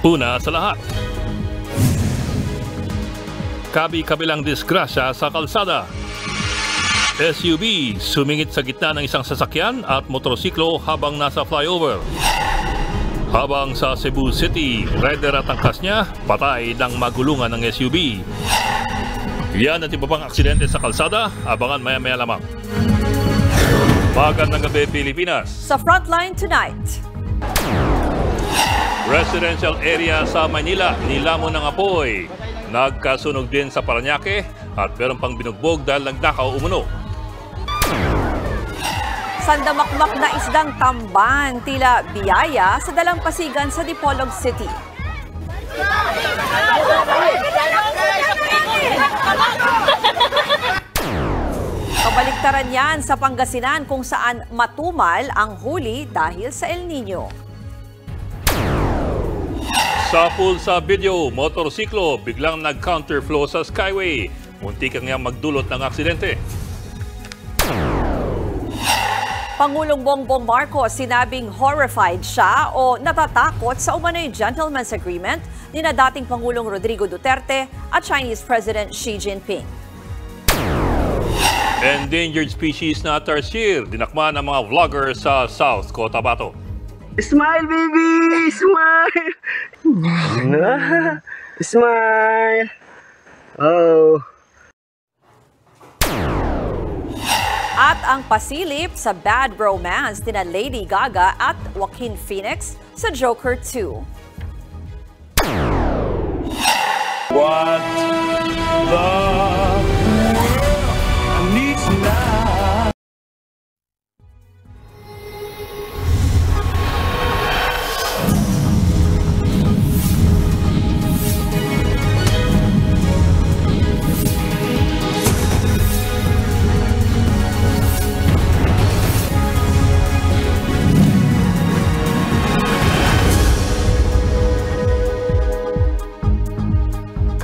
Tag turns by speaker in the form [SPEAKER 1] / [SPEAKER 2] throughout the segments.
[SPEAKER 1] Una sa lahat. Kabi-kabilang disgrasya sa kalsada. SUV sumingit sa gitna ng isang sasakyan at motorsiklo habang nasa flyover. Habang sa Cebu City, rider at angkas niya patay ng magulungan ng SUV. Yan at iba pang aksidente sa kalsada, abangan maya-maya lamang. Magandang gabi Pilipinas.
[SPEAKER 2] Sa Frontline tonight,
[SPEAKER 1] Residential area sa Manila, nilamon ng apoy. Nagkasunog din sa Paranaque at meron pang binugbog dahil nagnakaw umuno.
[SPEAKER 2] sandamakmak na isdang tamban tila biyaya sa dalampasigan sa Dipolog City. Kabaliktaran yan sa Pangasinan kung saan matumal ang huli dahil sa El Nino.
[SPEAKER 1] Sa pool sa video, motorsiklo biglang nag-counterflow sa Skyway. Munti kang niyang magdulot ng aksidente.
[SPEAKER 2] Pangulong Bongbong Marcos sinabing horrified siya o natatakot sa umano'y gentleman's agreement ni na dating Pangulong Rodrigo Duterte at Chinese President Xi Jinping.
[SPEAKER 1] Endangered species na tarsier, dinakma ng mga vlogger sa South Cotabato.
[SPEAKER 3] Smile, baby! Smile! Smile! Oh.
[SPEAKER 2] At ang pasilip sa bad romance ni na Lady Gaga at Joaquin Phoenix sa Joker 2.
[SPEAKER 4] What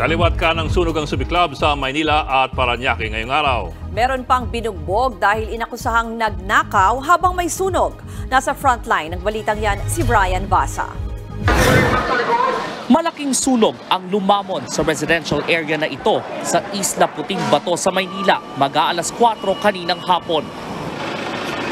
[SPEAKER 1] Kaliwat ka ng sunog ang sumiklab sa Maynila at Paranaque ngayong araw.
[SPEAKER 2] Meron pang binugbog dahil inakusahang nagnakaw habang may sunog. Nasa frontline ng balitang yan si Brian Basa.
[SPEAKER 5] Malaking sunog ang lumamon sa residential area na ito sa Isla Puting Bato sa Maynila mag-aalas 4 kaninang hapon.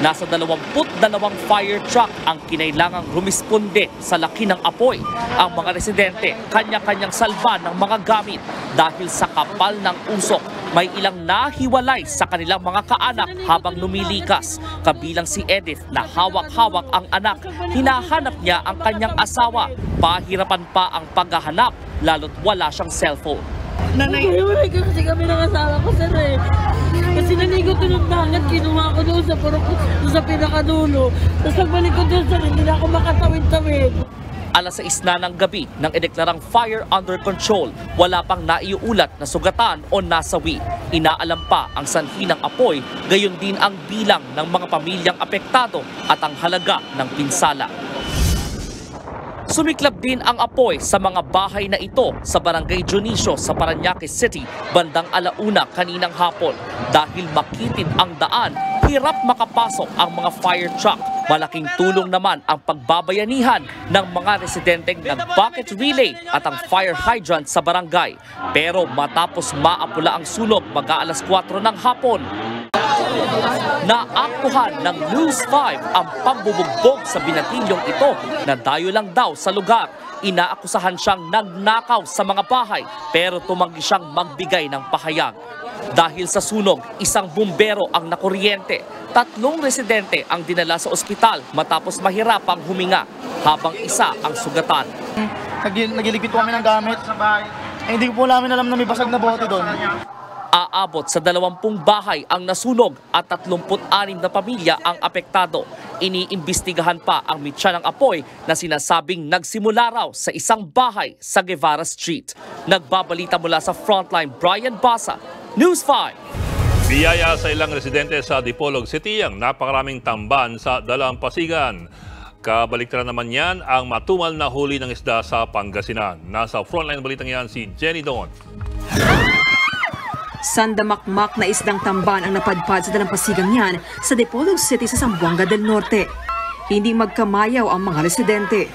[SPEAKER 5] Nasa 22 fire truck ang kinailangang rumisponde sa laki ng apoy. Ang mga residente kanya-kanyang salba ng mga gamit dahil sa kapal ng usok. May ilang nahiwalay sa kanilang mga kaanak habang lumilikas. Kabilang si Edith na hawak-hawak ang anak. Hinahanap niya ang kanyang asawa. Pahirapan pa ang paghahanap lalo't wala siyang cellphone.
[SPEAKER 6] Nanay, ko kasi kami ng asawa ko, sir eh. Kasi naligo to ng dagat, kinuha ko doon sa purok, doon sa pinakadulo. Tapos pagbalik ko doon, sir, hindi na ako makatawid-tawid.
[SPEAKER 5] Alas 6 na ng gabi nang ideklarang fire under control. Wala pang naiuulat na sugatan o nasawi. Inaalam pa ang sanhi ng apoy, gayon din ang bilang ng mga pamilyang apektado at ang halaga ng pinsala. Sumiklab din ang apoy sa mga bahay na ito sa Barangay Dionisio sa Paranaque City bandang alauna kaninang hapon. Dahil makitid ang daan, hirap makapasok ang mga fire truck. Malaking tulong naman ang pagbabayanihan ng mga residenteng nag-bucket relay at ang fire hydrant sa barangay. Pero matapos maapula ang sunog mag-aalas 4 ng hapon, Naaktuhan ng News 5 ang pambubugbog sa binatilyong ito na dayo lang daw sa lugar. Inaakusahan siyang nagnakaw sa mga bahay pero tumanggi siyang magbigay ng pahayag. Dahil sa sunog, isang bumbero ang nakuryente. Tatlong residente ang dinala sa ospital matapos mahirapang huminga habang isa ang sugatan.
[SPEAKER 7] Nag- nagiligpit kami ng gamit. Eh, hindi po namin alam na may basag na bote doon.
[SPEAKER 5] Aabot sa 20 bahay ang nasunog at 36 na pamilya ang apektado. Iniimbestigahan pa ang mitya ng apoy na sinasabing nagsimula raw sa isang bahay sa Guevara Street. Nagbabalita mula sa Frontline, Brian Basa, News 5.
[SPEAKER 1] Biyaya sa ilang residente sa Dipolog City ang napakaraming tamban sa Dalampasigan. Kabaliktaran naman yan ang matumal na huli ng isda sa Pangasinan. Nasa frontline balitang yan si Jenny Don.
[SPEAKER 8] Sandamakmak na isdang tamban ang napadpad sa dalampasigang yan sa Dipolog City sa Zamboanga del Norte. Hindi magkamayaw ang mga residente.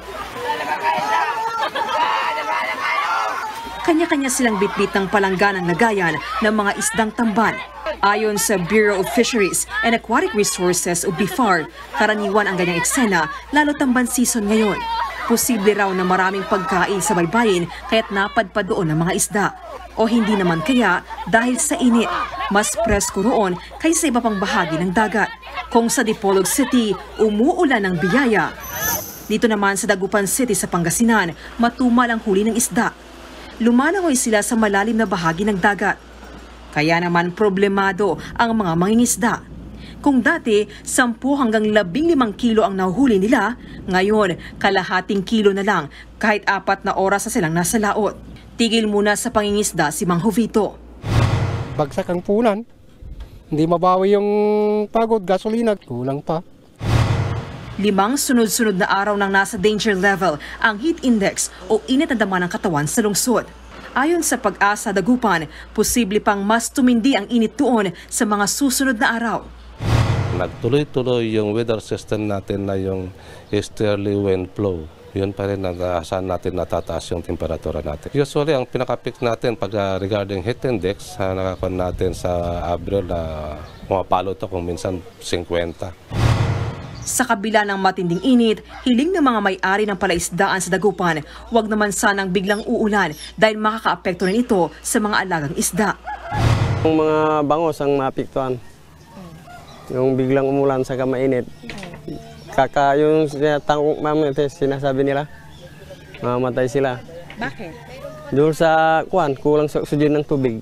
[SPEAKER 8] kanya-kanya silang bitbit ng palangganang lagayan ng mga isdang tamban. Ayon sa Bureau of Fisheries and Aquatic Resources o BIFAR, karaniwan ang ganyang eksena lalo tamban season ngayon. Posible raw na maraming pagkain sa baybayin kaya't napadpad doon ang mga isda. O hindi naman kaya dahil sa init, mas presko roon kaysa iba pang bahagi ng dagat. Kung sa Dipolog City, umuulan ng biyaya. Dito naman sa Dagupan City sa Pangasinan, matumal ang huli ng isda. Lumalangoy sila sa malalim na bahagi ng dagat. Kaya naman problemado ang mga mangingisda. Kung dati, 10 hanggang 15 kilo ang nahuhuli nila, ngayon, kalahating kilo na lang kahit apat na oras na silang nasa laot. Tigil muna sa pangingisda si Mang Jovito.
[SPEAKER 9] bagsak ang punan. Hindi mabawi yung pagod, gasolina, kulang pa.
[SPEAKER 8] Limang sunod-sunod na araw nang nasa danger level ang heat index o init na dama ng katawan sa lungsod. Ayon sa pag-asa Dagupan, posible pang mas tumindi ang init doon sa mga susunod na araw.
[SPEAKER 10] nagtuloy-tuloy yung weather system natin na yung easterly wind flow. Yun pa rin na saan natin natataas yung temperatura natin. Usually, ang pinaka-peak natin pag ah, regarding heat index, uh, nakakuha natin sa Abril na pumapalo to kung minsan 50.
[SPEAKER 8] Sa kabila ng matinding init, hiling ng mga may-ari ng palaisdaan sa Dagupan, huwag naman sanang biglang uulan dahil makakaapekto rin ito sa mga alagang isda.
[SPEAKER 3] Yung mga bangos ang mapiktuan. Yung biglang umulan sa mainit. Kaka yung tangkong ma'am, sinasabi nila, mamatay sila.
[SPEAKER 8] Bakit?
[SPEAKER 3] Doon sa kuan, kulang sa oxygen ng tubig.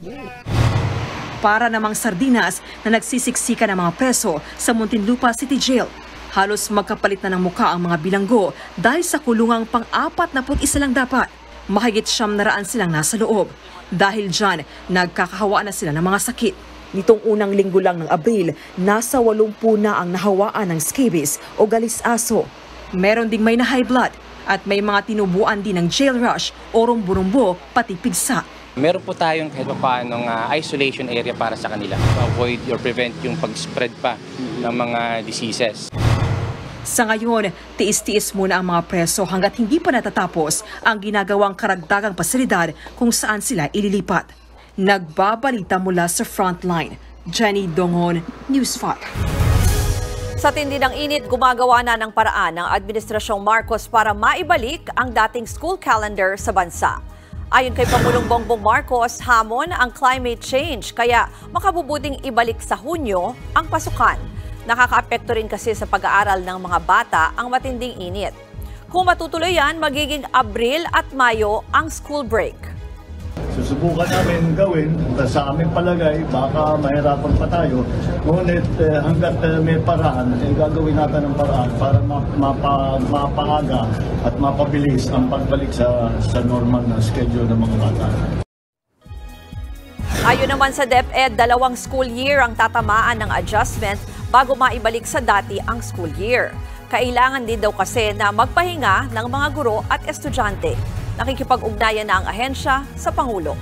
[SPEAKER 8] Para namang sardinas na nagsisiksika ng mga preso sa Muntinlupa City Jail. Halos magkapalit na ng muka ang mga bilanggo dahil sa kulungang pang-apat na put isa lang dapat. Mahigit siyam na raan silang nasa loob. Dahil dyan, nagkakahawaan na sila ng mga sakit. Nitong unang linggo lang ng Abril, nasa 80 na ang nahawaan ng scabies o galis aso. Meron ding may na high blood at may mga tinubuan din ng jail rush o rumbo-rumbo pati pigsa.
[SPEAKER 11] Meron po tayong kahit paano uh, isolation area para sa kanila to avoid or prevent yung pag-spread pa ng mga diseases.
[SPEAKER 8] Sa ngayon, tiis-tiis muna ang mga preso hanggat hindi pa natatapos ang ginagawang karagdagang pasilidad kung saan sila ililipat. Nagbabalita mula sa frontline. Jenny Dongon, News 5.
[SPEAKER 2] Sa tindi ng init, gumagawa na ng paraan ng Administrasyong Marcos para maibalik ang dating school calendar sa bansa. Ayon kay Pangulong Bongbong Marcos, hamon ang climate change kaya makabubuting ibalik sa Hunyo ang pasukan. Nakakaapekto rin kasi sa pag-aaral ng mga bata ang matinding init. Kung matutuloy yan, magiging Abril at Mayo ang school break.
[SPEAKER 12] Susubukan namin gawin sa aming palagay, baka mahirapan pa tayo. Ngunit eh, hanggat eh, may paraan, eh, gagawin natin ang paraan para ma- mapa- mapaaga at mapabilis ang pagbalik sa, sa normal na schedule ng mga bata.
[SPEAKER 2] Ayon naman sa DepEd, dalawang school year ang tatamaan ng adjustment bago maibalik sa dati ang school year. Kailangan din daw kasi na magpahinga ng mga guro at estudyante. Nakikipag-ugnayan na ang ahensya sa Pangulo.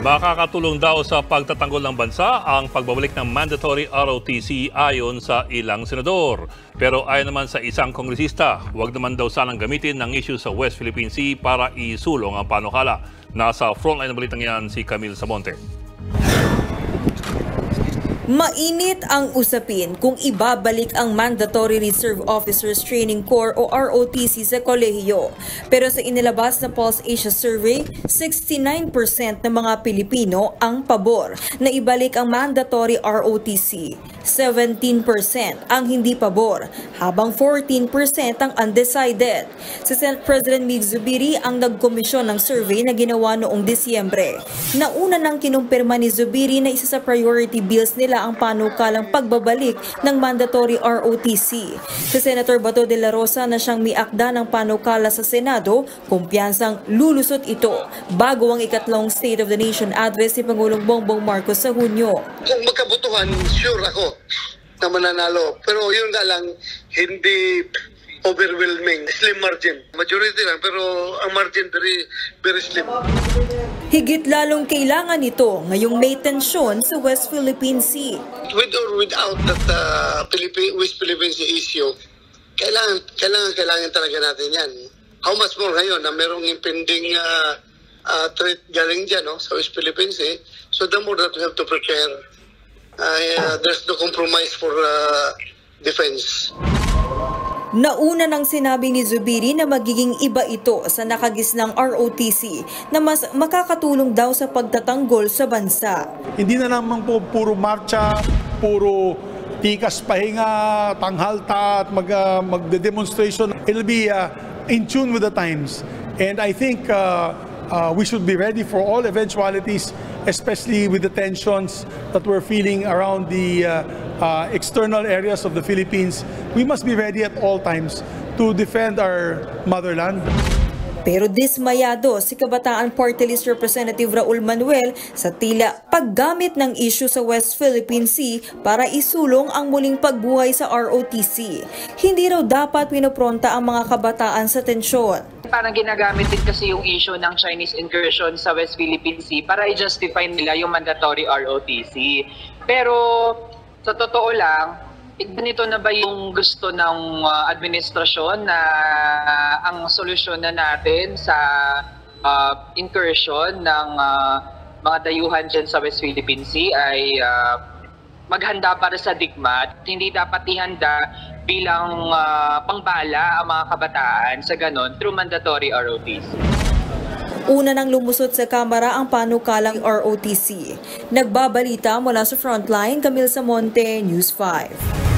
[SPEAKER 1] Makakatulong daw sa pagtatanggol ng bansa ang pagbabalik ng mandatory ROTC ayon sa ilang senador. Pero ayon naman sa isang kongresista, huwag naman daw sanang gamitin ng issue sa West Philippine Sea para isulong ang panukala. Nasa frontline ng balitang yan si Camille Samonte.
[SPEAKER 13] Mainit ang usapin kung ibabalik ang Mandatory Reserve Officers Training Corps o ROTC sa kolehiyo. Pero sa inilabas na Pulse Asia Survey, 69% ng mga Pilipino ang pabor na ibalik ang mandatory ROTC. 17% ang hindi pabor, habang 14% ang undecided. Si Senate President Mig Zubiri ang nagkomisyon ng survey na ginawa noong Disyembre. Nauna nang kinumpirma ni Zubiri na isa sa priority bills nila ang panukalang pagbabalik ng mandatory ROTC. Si Senator Bato de la Rosa na siyang miakda ng panukala sa Senado, kumpiyansang lulusot ito bago ang ikatlong State of the Nation address ni Pangulong Bongbong Marcos sa Hunyo.
[SPEAKER 14] Kung magkabutuhan, sure ako na mananalo. Pero yun nga lang, hindi overwhelming. Slim margin. Majority lang, pero ang margin very, very slim.
[SPEAKER 13] Higit lalong kailangan nito ngayong may tensyon sa West Philippine Sea.
[SPEAKER 14] With or without that uh, Philippine, West Philippine Sea issue, kailangan, kailangan, kailangan talaga natin yan. How much more ngayon na merong impending uh, uh, threat galing dyan, no, sa West Philippines Sea. So the more that we have to prepare, uh, there's no compromise for uh, defense.
[SPEAKER 13] Nauna nang sinabi ni Zubiri na magiging iba ito sa nakagisnang ROTC na mas makakatulong daw sa pagtatanggol sa bansa.
[SPEAKER 15] Hindi na naman po puro marcha, puro tikas pahinga, tanghalta at mag, uh, magde-demonstration. It'll be uh, in tune with the times. And I think uh, uh, we should be ready for all eventualities, especially with the tensions that we're feeling around the uh, uh, external areas of the Philippines. We must be ready at all times to defend our motherland.
[SPEAKER 13] Pero dismayado si Kabataan Party List Representative Raul Manuel sa tila paggamit ng issue sa West Philippine Sea para isulong ang muling pagbuhay sa ROTC. Hindi raw dapat pinopronta ang mga kabataan sa tensyon.
[SPEAKER 16] Parang ginagamit din kasi yung issue ng Chinese incursion sa West Philippine Sea para i-justify nila yung mandatory ROTC. Pero sa totoo lang, ganito na ba yung gusto ng uh, administrasyon na ang solusyon na natin sa uh, incursion ng uh, mga dayuhan dyan sa West Philippine Sea ay uh, maghanda para sa digma. Hindi dapat ihanda bilang uh, pangbala ang mga kabataan sa ganon through mandatory ROTC.
[SPEAKER 13] Una nang lumusot sa kamera ang panukalang ROTC. Nagbabalita mula sa Frontline, Camille Samonte, News 5.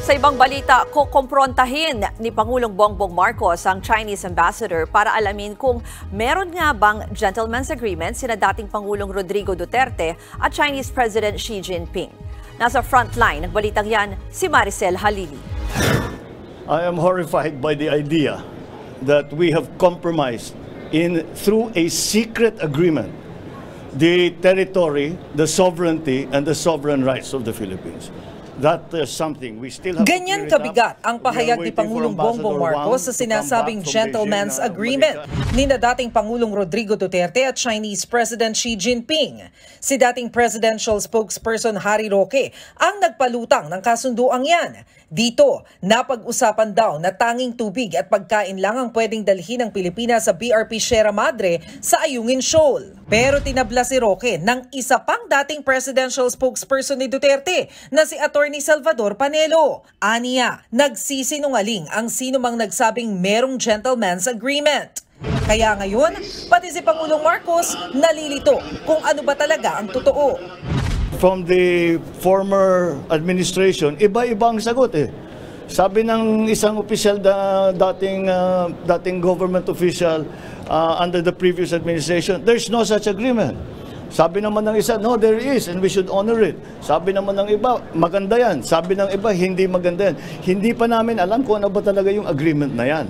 [SPEAKER 2] Sa ibang balita, kukomprontahin ni Pangulong Bongbong Marcos ang Chinese ambassador para alamin kung meron nga bang gentleman's agreement sina dating Pangulong Rodrigo Duterte at Chinese President Xi Jinping. Nasa frontline ng balitang yan si Maricel Halili.
[SPEAKER 12] I am horrified by the idea that we have compromised in through a secret agreement the territory, the sovereignty, and the sovereign rights of the Philippines. That is something we still have
[SPEAKER 17] Ganyan kabigat ang pahayag ni Pangulong Bongbong Marcos sa sinasabing gentleman's agreement ni na dating Pangulong Rodrigo Duterte at Chinese President Xi Jinping. Si dating presidential spokesperson Harry Roque ang nagpalutang ng kasunduang yan. Dito, napag-usapan daw na tanging tubig at pagkain lang ang pwedeng dalhin ng Pilipinas sa BRP Sierra Madre sa Ayungin Shoal. Pero tinabla si Roque ng isa pang dating presidential spokesperson ni Duterte na si Attorney Salvador Panelo. Aniya, nagsisinungaling ang sino mang nagsabing merong gentleman's agreement. Kaya ngayon, pati si Pangulong Marcos nalilito kung ano ba talaga ang totoo
[SPEAKER 12] from the former administration, iba-iba ang sagot eh. Sabi ng isang opisyal da, dating uh, dating government official uh, under the previous administration, there's no such agreement. Sabi naman ng isa, no, there is and we should honor it. Sabi naman ng iba, maganda yan. Sabi ng iba, hindi maganda yan. Hindi pa namin alam kung ano ba talaga yung agreement na yan.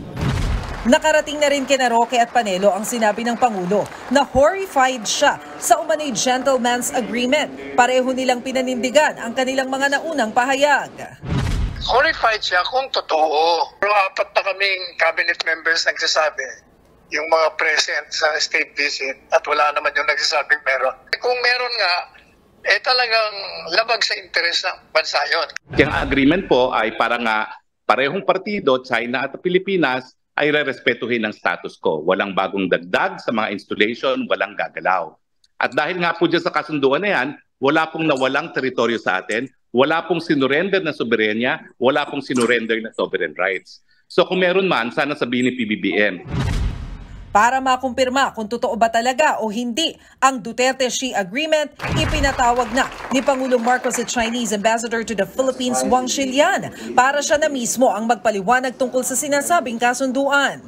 [SPEAKER 17] Nakarating na rin kina Roque at Panelo ang sinabi ng Pangulo na horrified siya sa umano'y gentleman's agreement. Pareho nilang pinanindigan ang kanilang mga naunang pahayag.
[SPEAKER 18] Horrified siya kung totoo. Pero apat na kaming cabinet members nagsasabi yung mga present sa state visit at wala naman yung nagsasabing meron. Kung meron nga, eh talagang labag sa interes ng bansa yon.
[SPEAKER 19] Yung agreement po ay para nga parehong partido, China at Pilipinas, ay rerespetuhin ang status quo. Walang bagong dagdag sa mga installation, walang gagalaw. At dahil nga po dyan sa kasunduan na yan, wala pong nawalang teritoryo sa atin, wala pong sinurrender na soberenya, wala pong sinurrender na sovereign rights. So kung meron man, sana sabihin ni PBBM.
[SPEAKER 17] Para makumpirma kung totoo ba talaga o hindi ang Duterte-Xi Agreement, ipinatawag na ni Pangulong Marcos sa Chinese Ambassador to the Philippines, Wang Shilian, para siya na mismo ang magpaliwanag tungkol sa sinasabing kasunduan.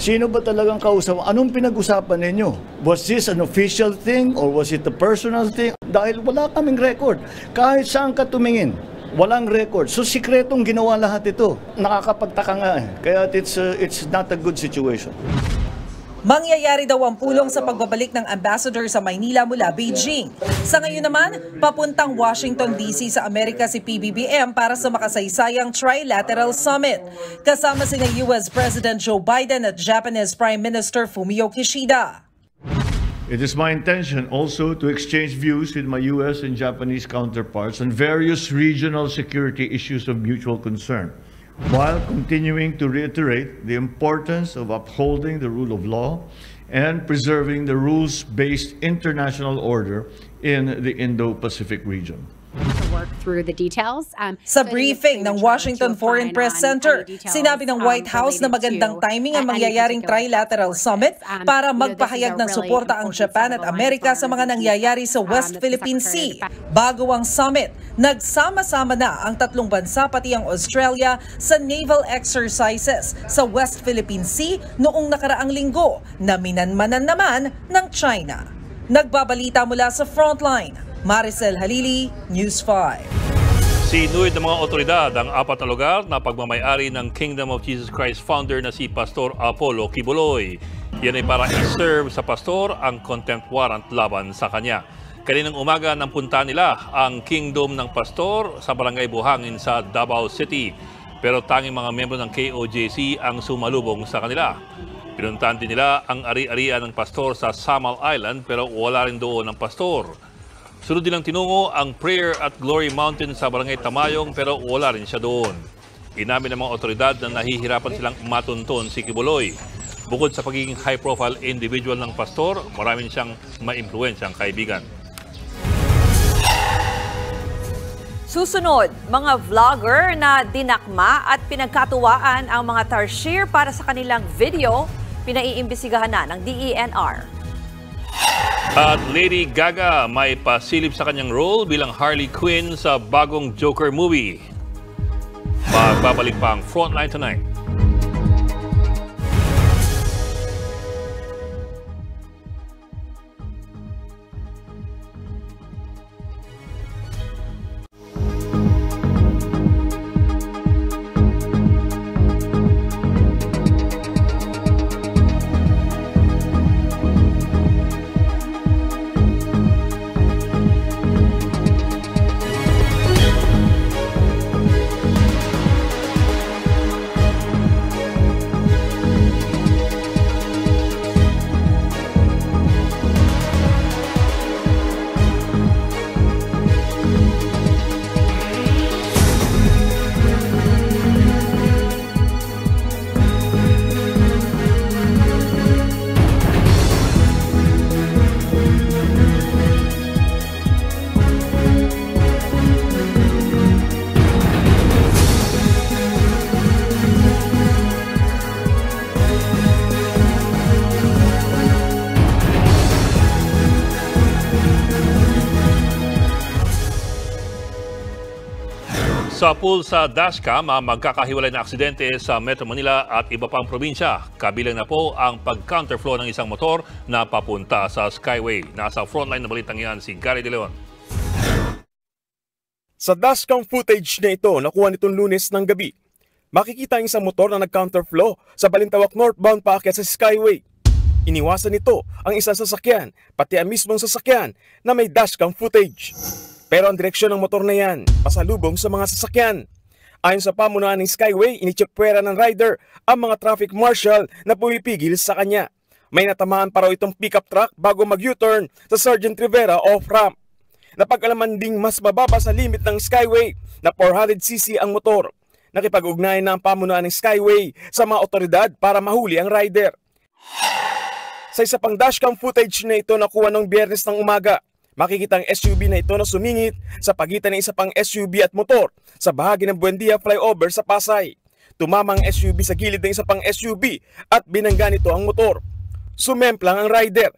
[SPEAKER 12] Sino ba talagang kausap? Anong pinag-usapan ninyo? Was this an official thing or was it a personal thing? Dahil wala kaming record. Kahit saan ka tumingin, walang record. So sikretong ginawa lahat ito. Nakakapagtaka nga eh. Kaya it's, uh, it's not a good situation.
[SPEAKER 17] Mangyayari daw ang pulong sa pagbabalik ng ambassador sa Maynila mula Beijing. Sa ngayon naman, papuntang Washington DC sa Amerika si PBBM para sa makasaysayang trilateral summit. Kasama sina US President Joe Biden at Japanese Prime Minister Fumio Kishida.
[SPEAKER 12] It is my intention also to exchange views with my US and Japanese counterparts on various regional security issues of mutual concern. While continuing to reiterate the importance of upholding the rule of law and preserving the rules-based international order in the Indo-Pacific region.
[SPEAKER 20] to work through the details. Um,
[SPEAKER 17] Sa
[SPEAKER 20] so
[SPEAKER 17] briefing ng Washington
[SPEAKER 20] to
[SPEAKER 17] Foreign Press Center,
[SPEAKER 20] details,
[SPEAKER 17] sinabi ng
[SPEAKER 20] um,
[SPEAKER 17] White House na magandang timing ang
[SPEAKER 20] uh,
[SPEAKER 17] mangyayaring trilateral summit
[SPEAKER 20] Um,
[SPEAKER 17] para magpahayag ng
[SPEAKER 20] really
[SPEAKER 17] suporta ang Japan at Amerika sa mga
[SPEAKER 20] the
[SPEAKER 17] nangyayari sa
[SPEAKER 20] um,
[SPEAKER 17] West Philippine Sea. Bago ang summit, nagsama-sama na ang tatlong bansa pati ang Australia sa naval exercises sa West Philippine Sea noong nakaraang linggo na minanmanan naman ng China. Nagbabalita mula sa Frontline, Maricel Halili, News 5.
[SPEAKER 1] Sinuid ng mga otoridad ang apat na lugar na pagmamayari ng Kingdom of Jesus Christ founder na si Pastor Apollo Kibuloy. Yan ay para i-serve sa pastor ang contempt warrant laban sa kanya. Kaninang umaga nang punta nila ang kingdom ng pastor sa barangay Buhangin sa Davao City. Pero tanging mga miyembro ng KOJC ang sumalubong sa kanila. Pinuntahan din nila ang ari-arian ng pastor sa Samal Island pero wala rin doon ang pastor. Sunod nilang tinungo ang Prayer at Glory Mountain sa Barangay Tamayong pero wala rin siya doon. Inamin ng mga otoridad na nahihirapan silang matunton si Kibuloy. Bukod sa pagiging high-profile individual ng pastor, maraming siyang maimpluwensyang kaibigan.
[SPEAKER 2] Susunod, mga vlogger na dinakma at pinagkatuwaan ang mga tarsier para sa kanilang video, pinaiimbisigahan na ng DENR.
[SPEAKER 1] At Lady Gaga may pasilip sa kanyang role bilang Harley Quinn sa bagong Joker movie. Magbabalik pa ang Frontline tonight. Sa pool sa dashcam, magkakahiwalay na aksidente sa Metro Manila at iba pang probinsya. Kabilang na po ang pag-counterflow ng isang motor na papunta sa Skyway. Nasa frontline na balitang yan si Gary De Leon.
[SPEAKER 21] Sa dashcam footage na ito nakuha nitong lunes ng gabi, makikita ang isang motor na nag-counterflow sa Balintawak northbound paakyat sa Skyway. Iniwasan nito ang isang sasakyan, pati ang mismong sasakyan na may dashcam footage. Pero ang direksyon ng motor na yan, pasalubong sa mga sasakyan. Ayon sa pamunuan ng Skyway, initsipwera ng rider ang mga traffic marshal na pumipigil sa kanya. May natamaan pa raw itong pickup truck bago mag-U-turn sa Sergeant Rivera off-ramp. Napag-alaman ding mas mababa sa limit ng Skyway na 400cc ang motor. Nakipag-ugnayan na ang pamunuan ng Skyway sa mga otoridad para mahuli ang rider. Sa isa pang dashcam footage na ito nakuha ng biyernes ng umaga, makikita ang SUV na ito na sumingit sa pagitan ng isa pang SUV at motor sa bahagi ng Buendia flyover sa Pasay. Tumama ang SUV sa gilid ng isa pang SUV at binangga nito ang motor. Sumemplang ang rider.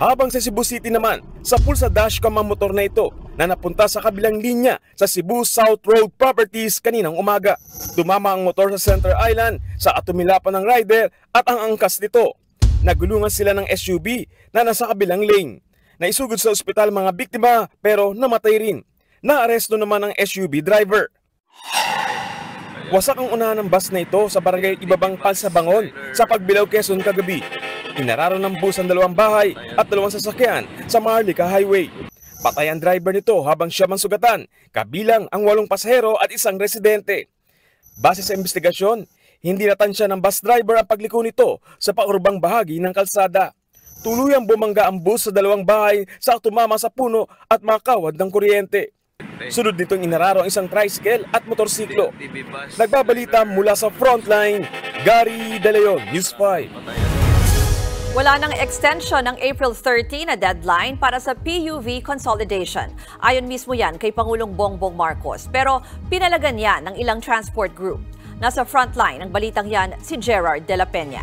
[SPEAKER 21] Habang sa Cebu City naman, sa pulsa dashcam ang motor na ito na napunta sa kabilang linya sa Cebu South Road Properties kaninang umaga. Tumama ang motor sa Center Island sa atumilapan ng rider at ang angkas nito. Nagulungan sila ng SUV na nasa kabilang lane. Naisugod sa ospital mga biktima pero namatay rin. Naaresto naman ang SUV driver. Wasak ang unahan ng bus na ito sa barangay Ibabang Palsabangon sa Pagbilaw, Quezon kagabi. Inararo ng bus ang dalawang bahay at dalawang sasakyan sa Maharlika Highway. Patay ang driver nito habang siya man sugatan, kabilang ang walong pasahero at isang residente. Base sa investigasyon, hindi natansya ng bus driver ang pagliko nito sa paurbang bahagi ng kalsada. Tuluyang bumangga ang bus sa dalawang bahay sa tumama sa puno at mga kawad ng kuryente. Sunod nitong inararo ang isang tricycle at motorsiklo. Nagbabalita mula sa frontline, Gary De Leon, News 5.
[SPEAKER 2] Wala nang extension ng April 30 na deadline para sa PUV consolidation. Ayon mismo yan kay Pangulong Bongbong Marcos. Pero pinalagan yan ng ilang transport group. Nasa frontline ng balitang yan si Gerard De La Peña.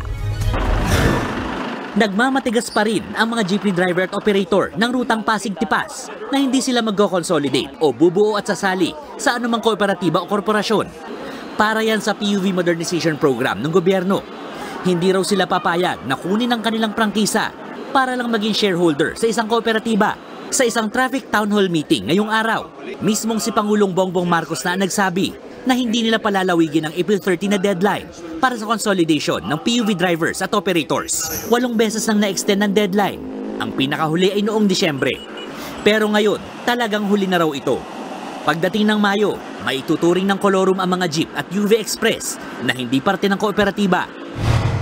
[SPEAKER 22] Nagmamatigas pa rin ang mga jeepney driver at operator ng rutang Pasig-Tipas na hindi sila magko-consolidate o bubuo at sasali sa anumang kooperatiba o korporasyon. Para yan sa PUV Modernization Program ng gobyerno. Hindi raw sila papayag na kunin ang kanilang prangkisa para lang maging shareholder sa isang kooperatiba. Sa isang traffic town hall meeting ngayong araw, mismong si Pangulong Bongbong Marcos na nagsabi na hindi nila palalawigin ang April 30 na deadline para sa consolidation ng PUV drivers at operators. Walong beses nang na-extend ng deadline. Ang pinakahuli ay noong Disyembre. Pero ngayon, talagang huli na raw ito. Pagdating ng Mayo, may tuturing ng kolorum ang mga jeep at UV Express na hindi parte ng kooperatiba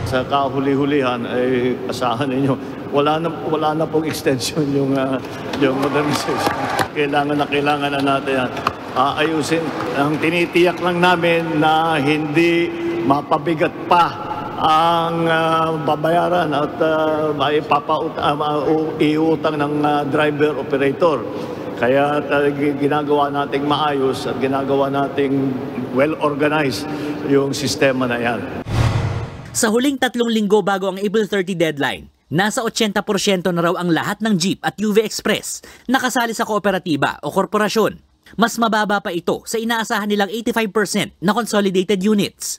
[SPEAKER 12] sa kahuli-hulihan ay asahan ninyo wala na wala na pong extension yung uh, yung modernization. Kailangan na kailangan na natin yan aayusin. Ang tinitiyak lang namin na hindi mapabigat pa ang uh, babayaran at uh, ay papaut uh, iutang ng uh, driver operator. Kaya uh, ginagawa nating maayos at ginagawa nating well organized yung sistema na yan.
[SPEAKER 22] Sa huling tatlong linggo bago ang April 30 deadline, nasa 80% na raw ang lahat ng Jeep at UV Express na kasali sa kooperatiba o korporasyon. Mas mababa pa ito sa inaasahan nilang 85% na consolidated units.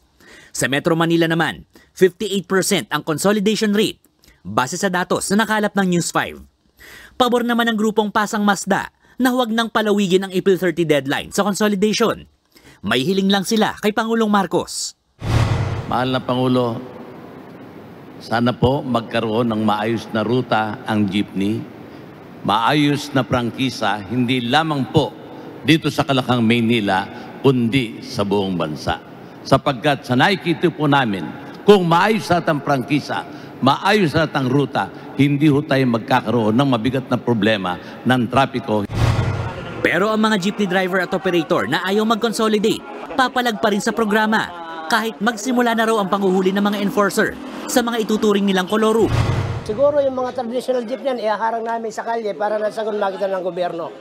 [SPEAKER 22] Sa Metro Manila naman, 58% ang consolidation rate base sa datos na nakalap ng News 5. Pabor naman ng grupong Pasang Masda na huwag nang palawigin ang April 30 deadline sa consolidation. May hiling lang sila kay Pangulong Marcos.
[SPEAKER 23] Mahal na Pangulo, sana po magkaroon ng maayos na ruta ang jeepney, maayos na prangkisa, hindi lamang po dito sa Kalakang Maynila, kundi sa buong bansa. Sapagkat sa nakikita po namin, kung maayos at ang prangkisa, maayos at ang ruta, hindi ho tayo magkakaroon ng mabigat na problema ng trapiko.
[SPEAKER 22] Pero ang mga jeepney driver at operator na ayaw mag-consolidate, papalag pa rin sa programa kahit magsimula na raw ang panguhuli ng mga enforcer sa mga ituturing nilang koloru.
[SPEAKER 24] Siguro yung mga traditional jeep niyan, iaharang namin sa kalye para nasagon makita ng gobyerno.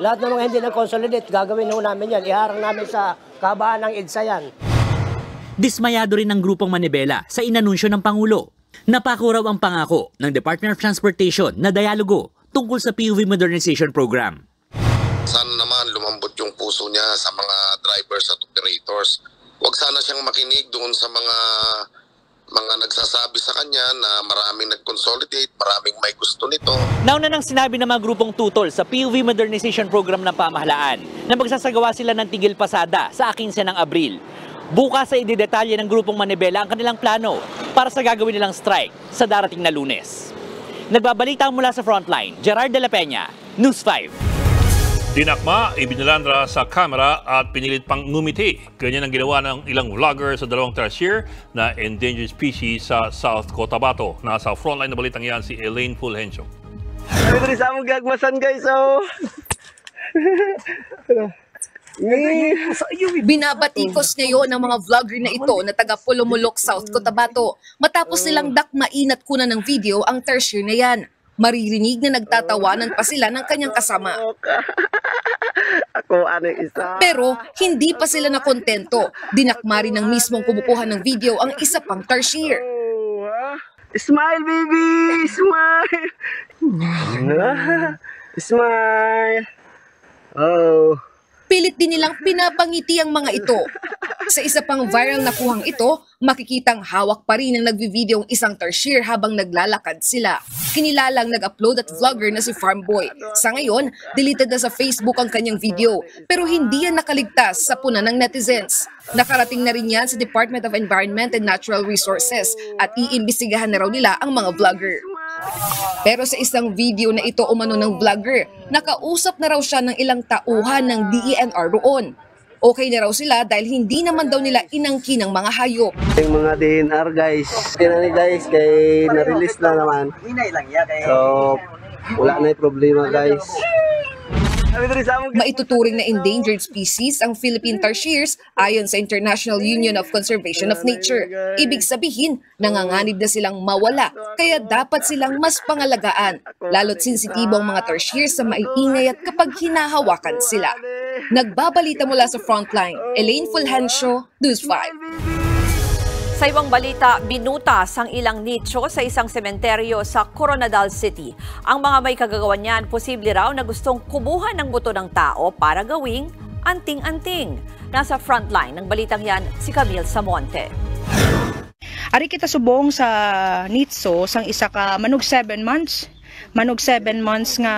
[SPEAKER 24] Lahat ng mga hindi nag-consolidate, gagawin ho namin yan. Iharang namin sa kabaan ng EDSA yan.
[SPEAKER 22] Dismayado rin ang grupong Manibela sa inanunsyo ng Pangulo. Napako raw ang pangako ng Department of Transportation na dialogo tungkol sa PUV Modernization Program.
[SPEAKER 25] Sana naman lumambot yung puso niya sa mga drivers at operators wag sana siyang makinig doon sa mga mga nagsasabi sa kanya na maraming nag-consolidate, maraming may gusto nito.
[SPEAKER 22] Nauna nang sinabi ng mga grupong tutol sa PUV Modernization Program ng pamahalaan na magsasagawa sila ng tigil pasada sa 15 ng Abril. Bukas ay ididetalye ng grupong Manibela ang kanilang plano para sa gagawin nilang strike sa darating na lunes. Nagbabalita mula sa frontline, Gerard De La Peña, News 5.
[SPEAKER 1] Dinakma, ibinalandra sa kamera at pinilit pang ngumiti. Ganyan ang ginawa ng ilang vlogger sa dalawang tertiary na endangered species sa South Cotabato. Nasa frontline na balitang yan si Elaine Fulgencio.
[SPEAKER 26] Ito rin sa among gagmasan guys, oh!
[SPEAKER 27] Binabatikos ngayon ng mga vlogger na ito na taga Pulumulok, South Cotabato matapos nilang dakmain at kunan ng video ang tertiary na yan. Maririnig na nagtatawanan pa sila ng kanyang kasama.
[SPEAKER 26] Ako ano isa.
[SPEAKER 27] Pero hindi pa sila nakontento. Dinakmari ng mismong kumukuha ng video ang isa pang tarsier.
[SPEAKER 26] Smile baby! Smile! Smile! Oh.
[SPEAKER 27] Pilit din nilang pinapangiti ang mga ito. Sa isa pang viral na kuhang ito, makikitang hawak pa rin ng nagvi-video ang isang tarsier habang naglalakad sila. Kinilalang nag-upload at vlogger na si Farmboy. Sa ngayon, deleted na sa Facebook ang kanyang video, pero hindi yan nakaligtas sa puna ng netizens. Nakarating na rin yan sa Department of Environment and Natural Resources at iimbestigahan na raw nila ang mga vlogger. Pero sa isang video na ito umano ng vlogger, nakausap na raw siya ng ilang tauhan ng DENR roon. Okay na raw sila dahil hindi naman daw nila inangkin ng mga hayop.
[SPEAKER 26] Yung mga DNR guys, kinani guys, kay na-release na naman. So, wala na yung problema guys.
[SPEAKER 27] Maituturing na endangered species ang Philippine tarsiers ayon sa International Union of Conservation of Nature. Ibig sabihin, nanganganib na silang mawala, kaya dapat silang mas pangalagaan, lalo't sensitibo ang mga tarsiers sa maiingay at kapag hinahawakan sila. Nagbabalita mula sa Frontline, Elaine Fulgencio, News 5.
[SPEAKER 2] Sa ibang balita, binutas ang ilang nicho sa isang sementeryo sa Coronadal City. Ang mga may kagagawan niyan, posible raw na gustong kubuhan ng buto ng tao para gawing anting-anting. Nasa frontline ng balitang yan si Camille Samonte.
[SPEAKER 28] Ari kita subong sa nitso sang isa ka manog 7 months. Manog 7 months nga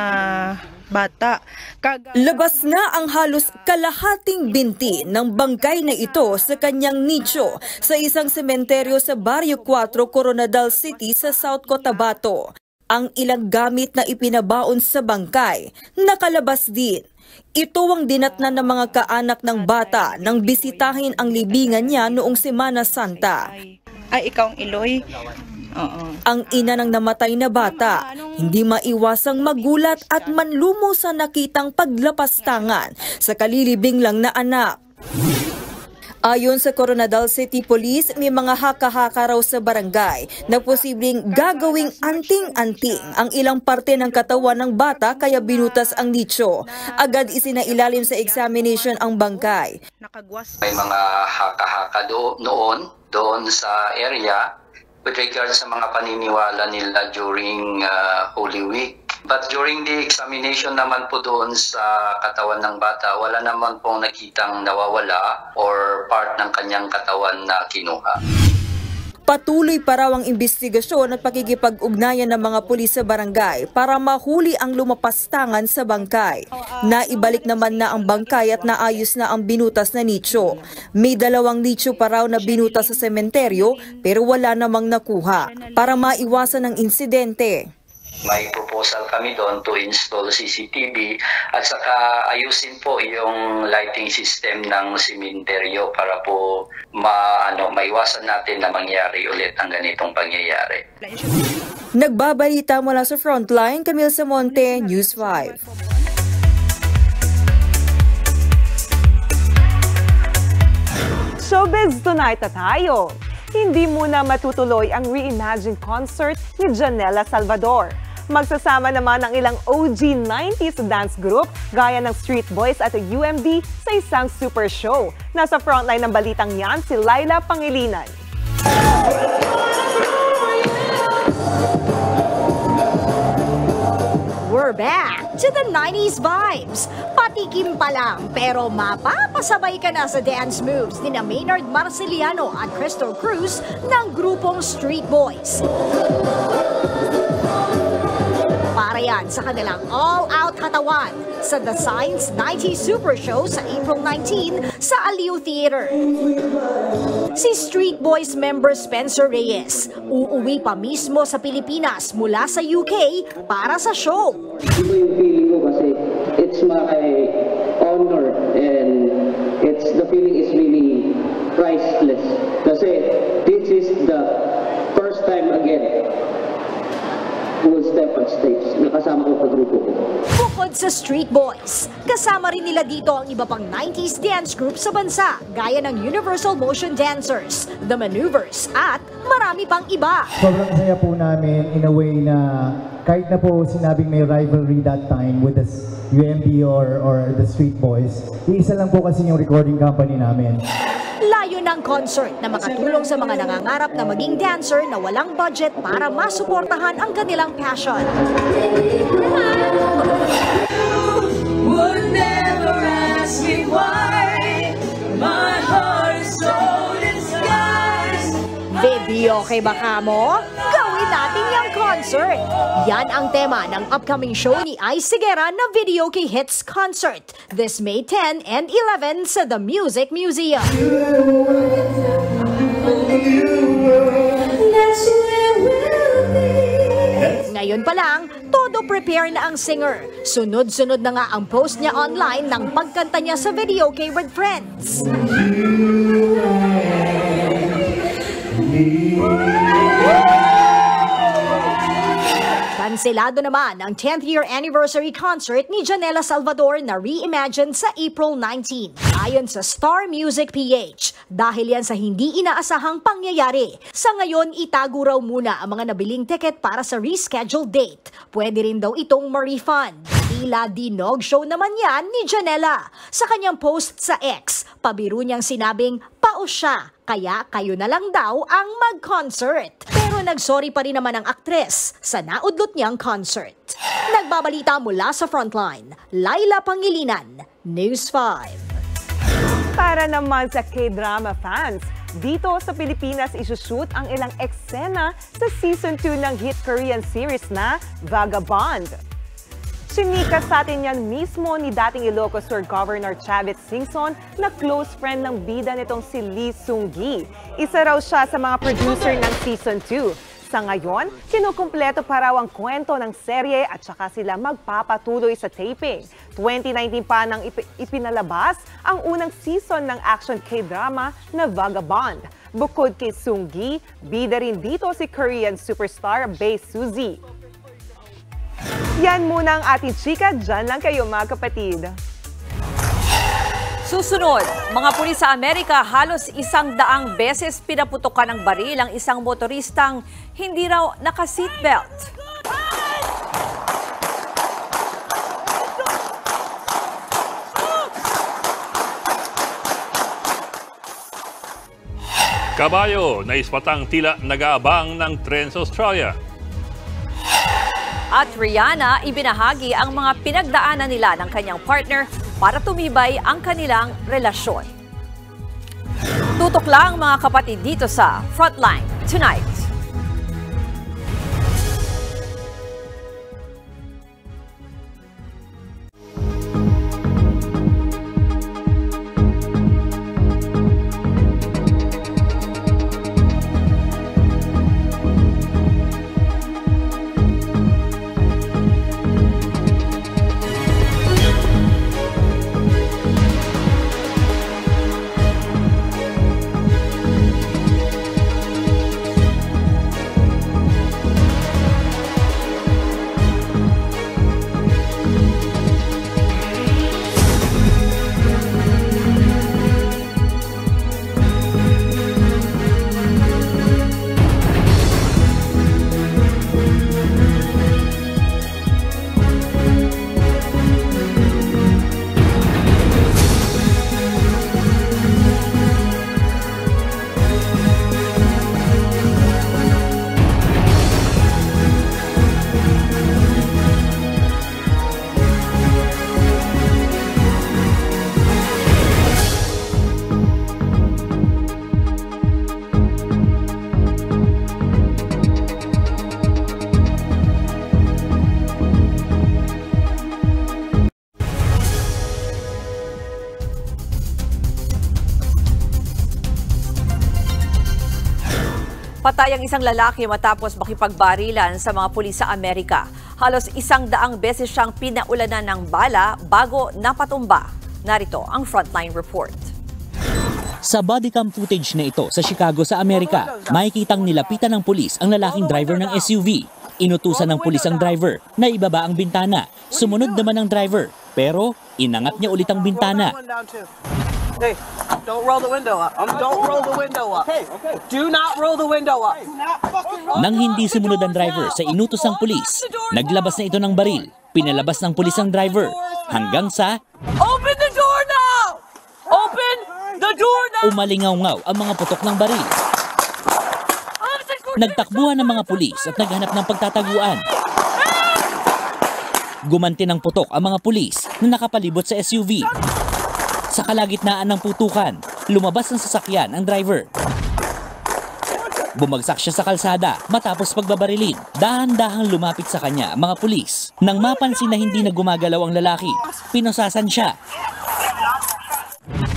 [SPEAKER 28] bata.
[SPEAKER 13] Kag- Labas na ang halos kalahating binti ng bangkay na ito sa kanyang nicho sa isang sementeryo sa Barrio 4, Coronadal City sa South Cotabato. Ang ilang gamit na ipinabaon sa bangkay, nakalabas din. Ito ang dinatnan ng mga kaanak ng bata nang bisitahin ang libingan niya noong Semana Santa.
[SPEAKER 28] Ay, ikaw ang iloy. Oo.
[SPEAKER 13] Ang ina ng namatay na bata, hindi maiwasang magulat at manlumo sa nakitang paglapastangan sa kalilibing lang na anak. Ayon sa Coronadal City Police, may mga haka-haka raw sa barangay na posibleng gagawing anting-anting ang ilang parte ng katawan ng bata kaya binutas ang nicho. Agad isinailalim sa examination ang bangkay.
[SPEAKER 29] May mga haka-haka do- noon, doon sa area with regards sa mga paniniwala nila during uh, Holy Week. But during the examination naman po doon sa katawan ng bata, wala naman pong nakitang nawawala or part ng kanyang katawan na kinuha.
[SPEAKER 13] Patuloy pa raw ang investigasyon at pakikipag-ugnayan ng mga pulis sa barangay para mahuli ang lumapastangan sa bangkay. Naibalik naman na ang bangkay at naayos na ang binutas na nicho. May dalawang nicho pa raw na binutas sa sementeryo pero wala namang nakuha para maiwasan ang insidente.
[SPEAKER 29] May proposal kami doon to install CCTV at saka ayusin po yung lighting system ng simenteryo para po ma, ano, maiwasan natin na mangyari ulit ang ganitong pangyayari.
[SPEAKER 13] Nagbabalita mula sa Frontline, Camille Samonte, News 5.
[SPEAKER 30] Showbiz Tonight na tayo. Hindi muna matutuloy ang reimagined concert ni Janela Salvador. Magsasama naman ang ilang OG 90s dance group gaya ng Street Boys at UMD sa isang super show. Nasa frontline ng balitang yan si Laila Pangilinan.
[SPEAKER 31] We're back to the 90s vibes. Patikim pa lang, pero mapapasabay ka na sa dance moves ni na Maynard Marceliano at Crystal Cruz ng grupong Street Boys. Para yan sa kanilang all-out katawan sa The Science 90 Super Show sa April 19 sa Aliw Theater. Si Street Boys member Spencer Reyes uuwi pa mismo sa Pilipinas mula sa UK para sa show.
[SPEAKER 32] Iba yung feeling ko kasi it's my honor and it's the feeling is really priceless. Kasi this is the first time again who will step on stage na kasama ko sa grupo ko.
[SPEAKER 31] Bukod sa Street Boys, kasama rin nila dito ang iba pang 90s dance group sa bansa gaya ng Universal Motion Dancers, The Maneuvers at marami pang iba.
[SPEAKER 33] Sobrang saya po namin in a way na kahit na po sinabing may rivalry that time with the UMB or, or the Street Boys, iisa lang po kasi yung recording company namin.
[SPEAKER 31] Ng concert na makatulong sa mga nangangarap na maging dancer na walang budget para masuportahan ang kanilang passion.
[SPEAKER 34] Would never ask me why my heart is so.
[SPEAKER 31] Video kay baka mo? Gawin natin yung concert! Yan ang tema ng upcoming show ni Ice Sigera na Video Kay Hits Concert this May 10 and 11 sa The Music Museum. Ngayon pa lang, todo prepare na ang singer. Sunod-sunod na nga ang post niya online ng pagkanta niya sa video kay with friends. Kanselado naman ang 10th year anniversary concert ni Janela Salvador na reimagined sa April 19. Ayon sa Star Music PH, dahil yan sa hindi inaasahang pangyayari. Sa ngayon, itago raw muna ang mga nabiling ticket para sa rescheduled date. Pwede rin daw itong ma-refund. Tila dinog show naman yan ni Janela. Sa kanyang post sa X, pabiro niyang sinabing pao siya, kaya kayo na lang daw ang mag-concert. Pero nagsorry pa rin naman ang aktres sa naudlot niyang concert. Nagbabalita mula sa Frontline, Laila Pangilinan, News 5.
[SPEAKER 30] Para naman sa K-drama fans, dito sa Pilipinas isushoot ang ilang eksena sa Season 2 ng hit Korean series na Vagabond. Sinika sa atin yan mismo ni dating Ilocos Sur Governor Chavit Singson na close friend ng bida nitong si Lee Sung-gi. Isa raw siya sa mga producer ng Season 2. Sa ngayon, kinukumpleto pa raw ang kwento ng serye at saka sila magpapatuloy sa taping. 2019 pa nang ip- ipinalabas ang unang season ng action K-drama na Vagabond. Bukod kay Sung-gi, bida rin dito si Korean superstar Bae Suzy. Yan muna ang ating chika. Diyan lang kayo mga kapatid.
[SPEAKER 2] Susunod, mga pulis sa Amerika halos isang daang beses pinaputokan ng baril ang isang motoristang hindi raw naka-seatbelt.
[SPEAKER 1] Kabayo na ispatang tila nag-aabang ng tren sa Australia.
[SPEAKER 2] At Rihanna, ibinahagi ang mga pinagdaanan nila ng kanyang partner para tumibay ang kanilang relasyon. Tutok lang mga kapatid dito sa Frontline Tonight. Patay ang isang lalaki matapos makipagbarilan sa mga pulis sa Amerika. Halos isang daang beses siyang pinaulanan ng bala bago napatumba. Narito ang frontline report.
[SPEAKER 22] Sa bodycam footage na ito sa Chicago sa Amerika, makikitang nilapitan ng pulis ang lalaking driver ng SUV. Inutusan ng pulis ang driver na ibaba ang bintana. Sumunod naman ang driver, pero inangat niya ulit ang bintana.
[SPEAKER 35] Hey, don't roll the window up. Um, don't roll the window up. Okay, okay. Do not roll the window up.
[SPEAKER 22] Nang hindi sumunod ang driver sa inutos ng pulis, naglabas na ito ng baril. Pinalabas ng pulis ang driver hanggang sa
[SPEAKER 35] Open the door now! Open the door now!
[SPEAKER 22] umalingaw-ngaw ang mga putok ng baril. Nagtakbuhan ng mga pulis at naghanap ng pagtataguan. Gumanti ng putok ang mga pulis na nakapalibot sa SUV. Sa kalagitnaan ng putukan, lumabas ng sasakyan ang driver. Bumagsak siya sa kalsada matapos pagbabarilin. Dahan-dahang lumapit sa kanya ang mga pulis. Nang mapansin na hindi na gumagalaw ang lalaki, pinosasan siya.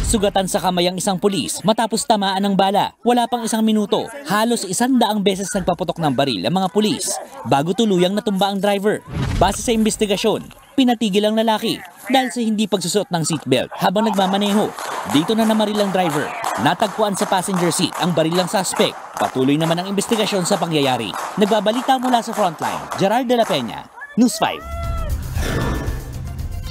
[SPEAKER 22] Sugatan sa kamay ang isang pulis matapos tamaan ng bala. Wala pang isang minuto, halos isandaang beses nagpaputok ng baril ang mga pulis bago tuluyang natumba ang driver. Base sa investigasyon, pinatigil ang lalaki dahil sa hindi pagsusot ng seatbelt habang nagmamaneho. Dito na namaril ang driver Natagpuan sa passenger seat ang barilang suspect. Patuloy naman ang investigasyon sa pangyayari. Nagbabalita mula sa frontline, Gerard de la Peña, News 5.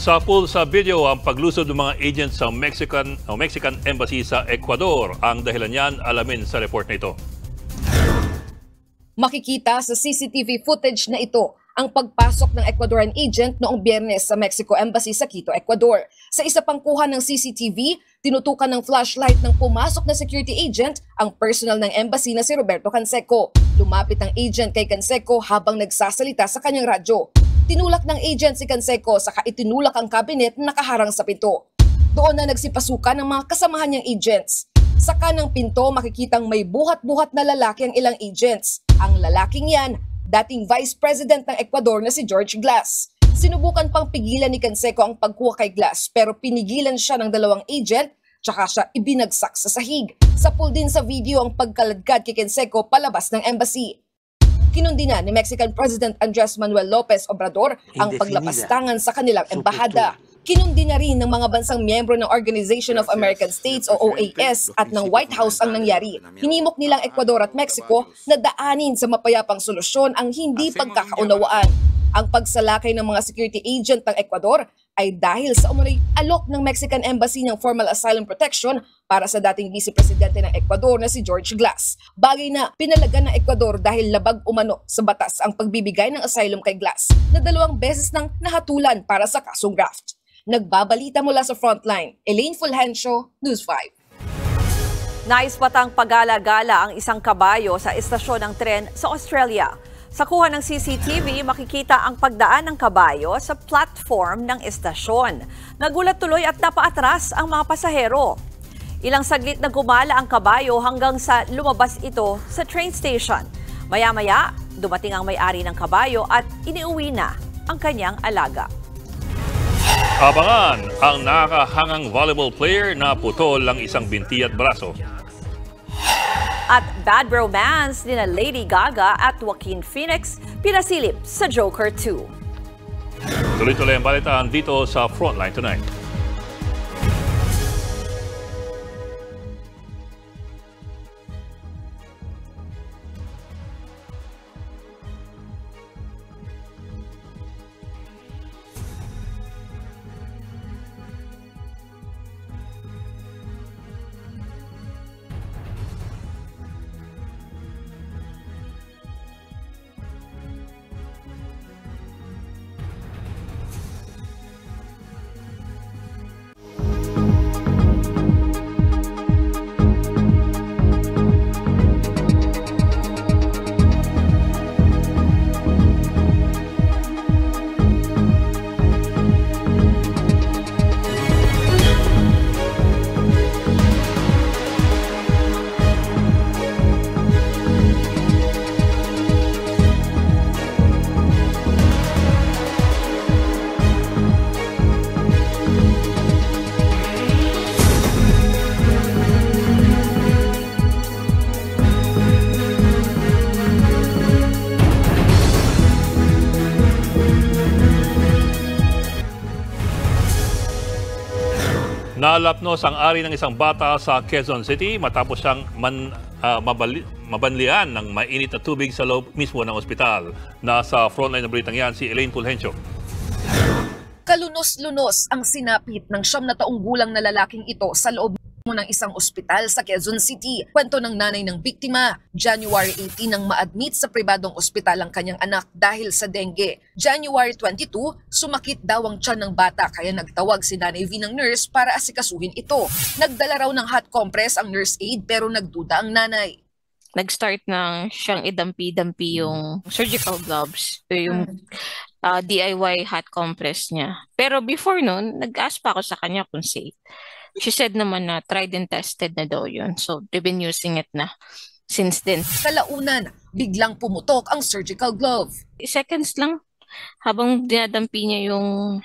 [SPEAKER 1] Sa pool sa video ang paglusod ng mga agents sa Mexican o Mexican Embassy sa Ecuador. Ang dahilan niyan alamin sa report na ito.
[SPEAKER 27] Makikita sa CCTV footage na ito ang pagpasok ng Ecuadorian agent noong biyernes sa Mexico Embassy sa Quito, Ecuador. Sa isa pang kuha ng CCTV, tinutukan ng flashlight ng pumasok na security agent ang personal ng embassy na si Roberto Canseco. Lumapit ang agent kay Canseco habang nagsasalita sa kanyang radyo. Tinulak ng agent si Canseco saka itinulak ang cabinet na nakaharang sa pinto. Doon na nagsipasukan ng mga kasamahan niyang agents. Sa kanang pinto makikitang may buhat-buhat na lalaki ang ilang agents. Ang lalaking yan, dating Vice President ng Ecuador na si George Glass. Sinubukan pang pigilan ni Canseco ang pagkuha kay Glass pero pinigilan siya ng dalawang agent tsaka siya ibinagsak sa sahig. Sa pool din sa video ang pagkaladkad kay Canseco palabas ng embassy. Kinundi na ni Mexican President Andres Manuel Lopez Obrador ang paglapastangan sa kanilang embahada. Kinundi na rin ng mga bansang miyembro ng Organization of American States o OAS at ng White House ang nangyari. Hinimok nilang Ecuador at Mexico na daanin sa mapayapang solusyon ang hindi pagkakaunawaan. Ang pagsalakay ng mga security agent ng Ecuador ay dahil sa umunoy alok ng Mexican Embassy ng formal asylum protection para sa dating Vice Presidente ng Ecuador na si George Glass. Bagay na pinalagan ng Ecuador dahil labag umano sa batas ang pagbibigay ng asylum kay Glass na dalawang beses nang nahatulan para sa kasong graft. Nagbabalita mula sa frontline, Elaine Fulgencio, News 5.
[SPEAKER 2] Nais patang pagala-gala ang isang kabayo sa istasyon ng tren sa Australia. Sa kuha ng CCTV, makikita ang pagdaan ng kabayo sa platform ng istasyon. Nagulat tuloy at napaatras ang mga pasahero. Ilang saglit na gumala ang kabayo hanggang sa lumabas ito sa train station. Maya-maya, dumating ang may-ari ng kabayo at iniuwi na ang kanyang alaga.
[SPEAKER 1] Abangan ang nakakahangang volleyball player na putol ang isang binti at braso.
[SPEAKER 2] At bad romance ni na Lady Gaga at Joaquin Phoenix pinasilip sa Joker 2.
[SPEAKER 1] Tuloy-tuloy ang balitaan dito sa Frontline Tonight. Nalapnos ang ari ng isang bata sa Quezon City matapos siyang man, ah, mabali, mabanlian ng mainit na tubig sa loob mismo ng ospital. Nasa frontline ng balitang yan si Elaine Fulgencio.
[SPEAKER 27] Kalunos-lunos ang sinapit ng siyam na taong gulang na lalaking ito sa loob mo ng isang ospital sa Quezon City. Kwento ng nanay ng biktima, January 18 nang ma-admit sa pribadong ospital ang kanyang anak dahil sa dengue. January 22, sumakit daw ang tiyan ng bata kaya nagtawag si Nanay V ng nurse para asikasuhin ito. Nagdala raw ng hot compress ang nurse aide pero nagduda ang nanay.
[SPEAKER 36] nag-start na siyang idampi-dampi yung surgical gloves, yung uh, DIY hot compress niya. Pero before nun, nag-ask pa ako sa kanya kung safe. She said naman na tried and tested na daw yun. So, they've been using it na since then.
[SPEAKER 27] Kalaunan, biglang pumutok ang surgical glove.
[SPEAKER 36] Seconds lang habang dinadampi niya yung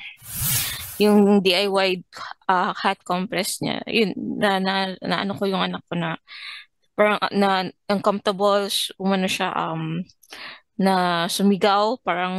[SPEAKER 36] yung DIY uh, hot compress niya. Yun, na, na, na ano ko yung anak ko na parang na uncomfortable, umano siya, um, na sumigaw, parang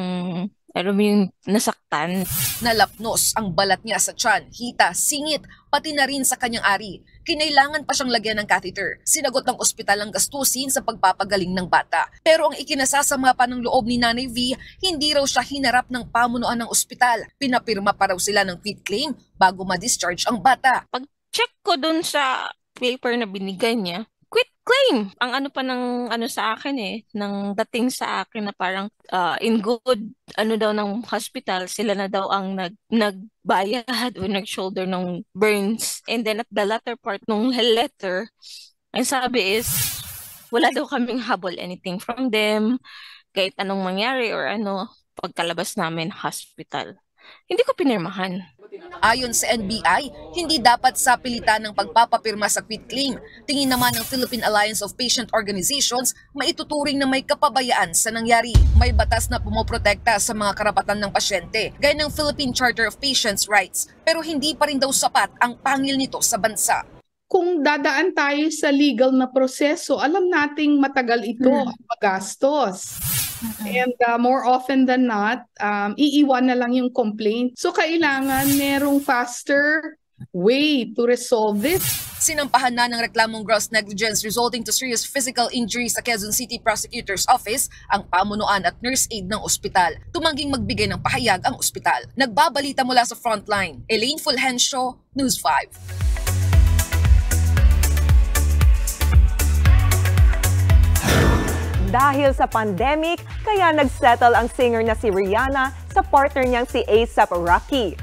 [SPEAKER 36] alam mo yung nasaktan.
[SPEAKER 27] Nalapnos ang balat niya sa tiyan, hita, singit, pati na rin sa kanyang ari. kinailangan pa siyang lagyan ng catheter. Sinagot ng ospital ang gastusin sa pagpapagaling ng bata. Pero ang ikinasasama pa ng loob ni Nanay V, hindi raw siya hinarap ng pamunuan ng ospital. Pinapirma pa raw sila ng quit claim bago ma-discharge ang bata.
[SPEAKER 36] Pag-check ko dun sa paper na binigay niya, claim. Ang ano pa ng ano sa akin eh, ng dating sa akin na parang uh, in good ano daw ng hospital, sila na daw ang nag nagbayad o nag-shoulder ng burns. And then at the latter part ng letter, ang sabi is wala daw kaming habol anything from them kahit anong mangyari or ano pagkalabas namin hospital. Hindi ko pinirmahan.
[SPEAKER 27] Ayon sa NBI, hindi dapat sapilitan ng pagpapapirma sa quit claim. Tingin naman ng Philippine Alliance of Patient Organizations, maituturing na may kapabayaan sa nangyari. May batas na pumoprotekta sa mga karapatan ng pasyente, gaya ng Philippine Charter of Patients' Rights, pero hindi pa rin daw sapat ang pangil nito sa bansa
[SPEAKER 37] kung dadaan tayo sa legal na proseso, alam nating matagal ito
[SPEAKER 36] Hmm.
[SPEAKER 37] at magastos. And uh, more often than not, um, iiwan na lang yung complaint. So kailangan merong faster way to resolve this.
[SPEAKER 27] Sinampahan na ng reklamong gross negligence resulting to serious physical injury sa Quezon City Prosecutor's Office ang pamunuan at nurse aid ng ospital. Tumangging magbigay ng pahayag ang ospital. Nagbabalita mula sa frontline, Elaine Fulgencio, News 5.
[SPEAKER 30] Dahil sa pandemic, kaya nagsettle ang singer na si Rihanna sa partner niyang si A$AP Rocky.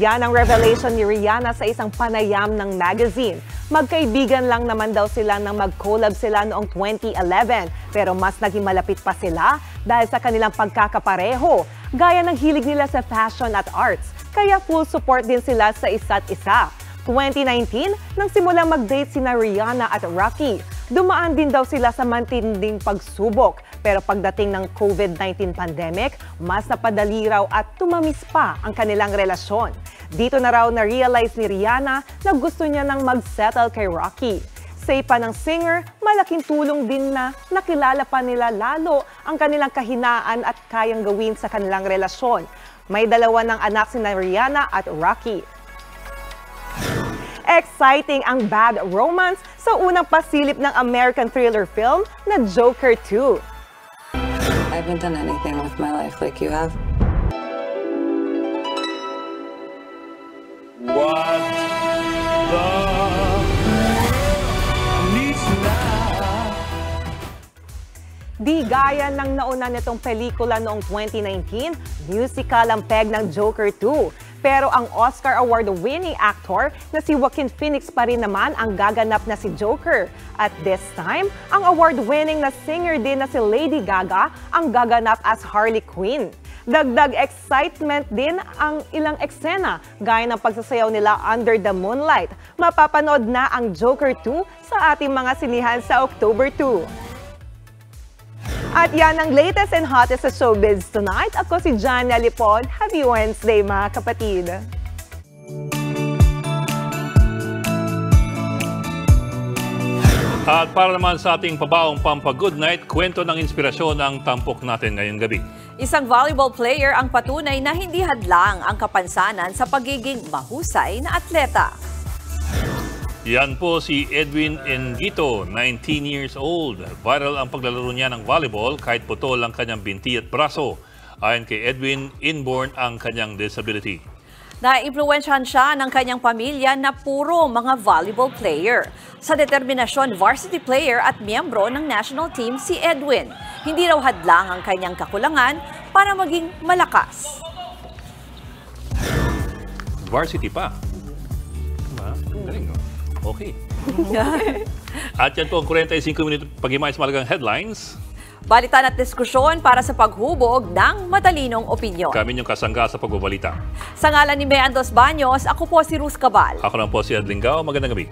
[SPEAKER 30] Yan ang revelation ni Rihanna sa isang panayam ng magazine. Magkaibigan lang naman daw sila nang mag-collab sila noong 2011 pero mas naging malapit pa sila dahil sa kanilang pagkakapareho, gaya ng hilig nila sa fashion at arts. Kaya full support din sila sa isa't isa. 2019, nang simulang mag-date sina Rihanna at Rocky. Dumaan din daw sila sa matinding pagsubok. Pero pagdating ng COVID-19 pandemic, mas napadali raw at tumamis pa ang kanilang relasyon. Dito na raw na-realize ni Rihanna na gusto niya nang mag-settle kay Rocky. Say pa ng singer, malaking tulong din na nakilala pa nila lalo ang kanilang kahinaan at kayang gawin sa kanilang relasyon. May dalawa ng anak si Rihanna at Rocky. Exciting ang bad romance sa unang pasilip ng American thriller film na Joker 2.
[SPEAKER 38] I haven't done anything with my life like you have.
[SPEAKER 1] What
[SPEAKER 30] Di gaya ng nauna nitong pelikula noong 2019, musical ang peg ng Joker 2. Pero ang Oscar Award-winning actor na si Joaquin Phoenix pa rin naman ang gaganap na si Joker. At this time, ang award-winning na singer din na si Lady Gaga ang gaganap as Harley Quinn. Dagdag excitement din ang ilang eksena gaya ng pagsasayaw nila under the moonlight. Mapapanood na ang Joker 2 sa ating mga sinihan sa October 2. At yan ang latest and hottest sa showbiz tonight. Ako si Jania Lipon. Happy Wednesday mga kapatid.
[SPEAKER 1] At para naman sa ating pabaong pampa-good night, kwento ng inspirasyon ang tampok natin ngayong gabi.
[SPEAKER 2] Isang volleyball player ang patunay na hindi hadlang ang kapansanan sa pagiging mahusay na atleta.
[SPEAKER 1] Yan po si Edwin Engito, 19 years old. Viral ang paglalaro niya ng volleyball kahit putol ang kanyang binti at braso. Ayon kay Edwin, inborn ang kanyang disability.
[SPEAKER 2] Naimpluwensyahan siya ng kanyang pamilya na puro mga volleyball player. Sa determinasyon, varsity player at miyembro ng national team si Edwin. Hindi raw hadlang ang kanyang kakulangan para maging malakas.
[SPEAKER 1] Varsity pa. Diba? Galing, no? Okay. At yan po ang 45 minuto pag-imay sa malagang headlines.
[SPEAKER 2] Balitan at diskusyon para sa paghubog ng matalinong opinyon.
[SPEAKER 1] Kami yung kasangga sa pagbabalita.
[SPEAKER 2] Sa ngalan ni Mean Dos Baños, ako po si Ruz Cabal.
[SPEAKER 1] Ako lang po si Adlingao. Magandang gabi.